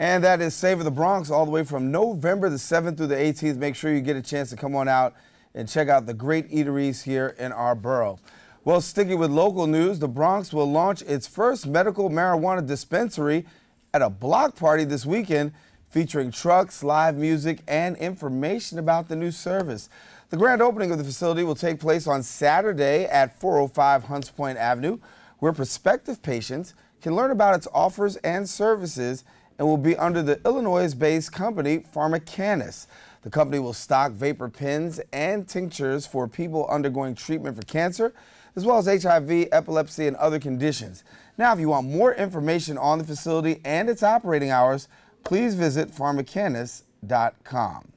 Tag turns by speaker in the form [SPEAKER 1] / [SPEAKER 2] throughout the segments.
[SPEAKER 1] And that is Savor the Bronx all the way from November the 7th through the 18th. Make sure you get a chance to come on out and check out the great eateries here in our borough. Well, sticking with local news, the Bronx will launch its first medical marijuana dispensary at a block party this weekend featuring trucks, live music, and information about the new service. The grand opening of the facility will take place on Saturday at 405 Hunts Point Avenue, where prospective patients can learn about its offers and services and will be under the Illinois-based company PharmaCannabis. The company will stock vapor pens and tinctures for people undergoing treatment for cancer, as well as HIV, epilepsy, and other conditions. Now, if you want more information on the facility and its operating hours, please visit pharmacannabis.com.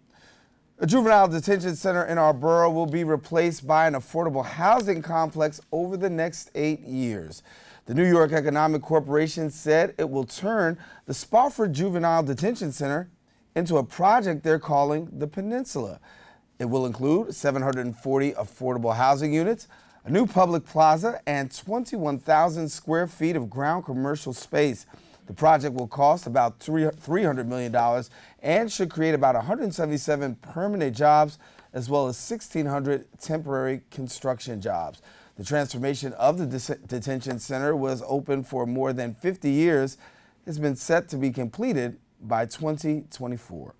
[SPEAKER 1] A juvenile detention center in our borough will be replaced by an affordable housing complex over the next eight years. The New York Economic Corporation said it will turn the Spofford Juvenile Detention Center into a project they're calling the Peninsula. It will include 740 affordable housing units, a new public plaza, and 21,000 square feet of ground commercial space. The project will cost about $300 million and should create about 177 permanent jobs as well as 1,600 temporary construction jobs. The transformation of the detention center was open for more than 50 years. It's been set to be completed by 2024.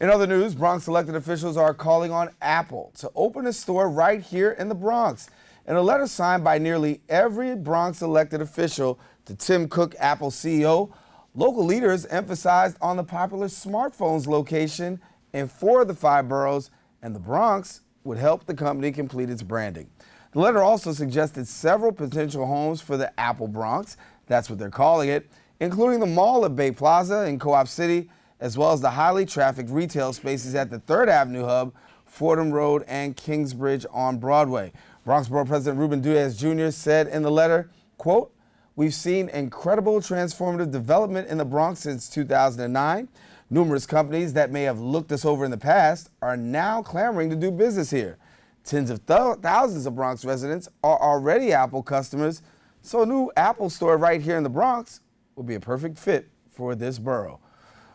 [SPEAKER 1] In other news, Bronx elected officials are calling on Apple to open a store right here in the Bronx. In a letter signed by nearly every Bronx elected official to Tim Cook, Apple CEO, local leaders emphasized on the popular smartphones location in four of the five boroughs, and the Bronx would help the company complete its branding. The letter also suggested several potential homes for the Apple Bronx, that's what they're calling it, including the mall at Bay Plaza in Co-op City, as well as the highly trafficked retail spaces at the 3rd Avenue Hub, Fordham Road, and Kingsbridge on Broadway. Bronx Borough President Ruben Diaz Jr. said in the letter, quote, We've seen incredible transformative development in the Bronx since 2009. Numerous companies that may have looked us over in the past are now clamoring to do business here. Tens of th thousands of Bronx residents are already Apple customers, so a new Apple store right here in the Bronx will be a perfect fit for this borough.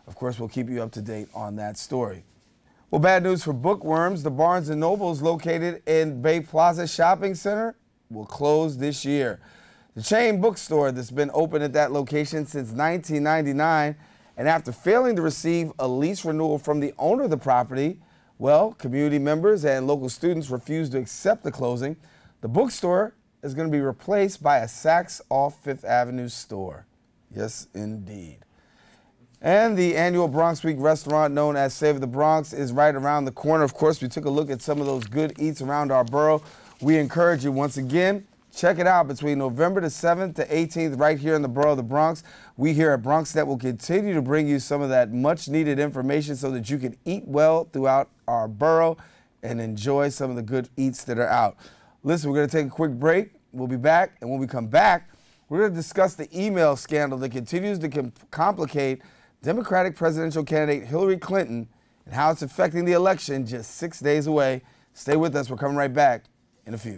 [SPEAKER 1] Of course, we'll keep you up to date on that story. Well, bad news for bookworms. The Barnes & Nobles located in Bay Plaza Shopping Center will close this year. The chain bookstore that's been open at that location since 1999 and after failing to receive a lease renewal from the owner of the property, well, community members and local students refused to accept the closing. The bookstore is going to be replaced by a Saks off Fifth Avenue store. Yes, indeed. And the annual Bronx Week restaurant known as Savor the Bronx is right around the corner. Of course, we took a look at some of those good eats around our borough. We encourage you once again Check it out between November the 7th to 18th right here in the borough of the Bronx. We here at BronxNet will continue to bring you some of that much needed information so that you can eat well throughout our borough and enjoy some of the good eats that are out. Listen, we're going to take a quick break. We'll be back. And when we come back, we're going to discuss the email scandal that continues to com complicate Democratic presidential candidate Hillary Clinton and how it's affecting the election just six days away. Stay with us. We're coming right back in a few.